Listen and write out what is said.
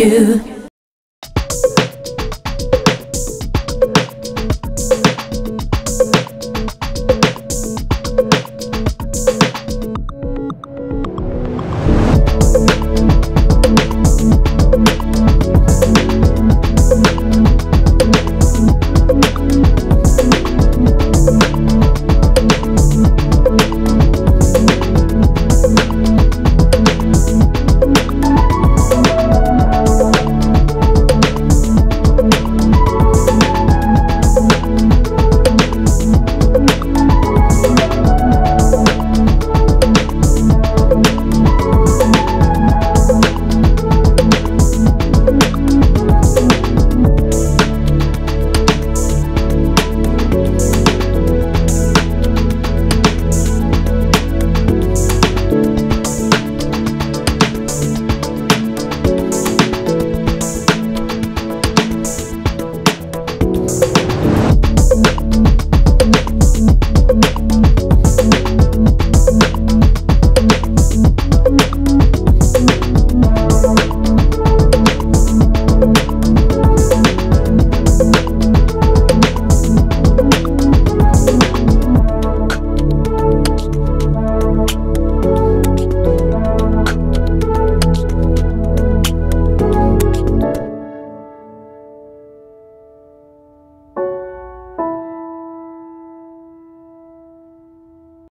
you.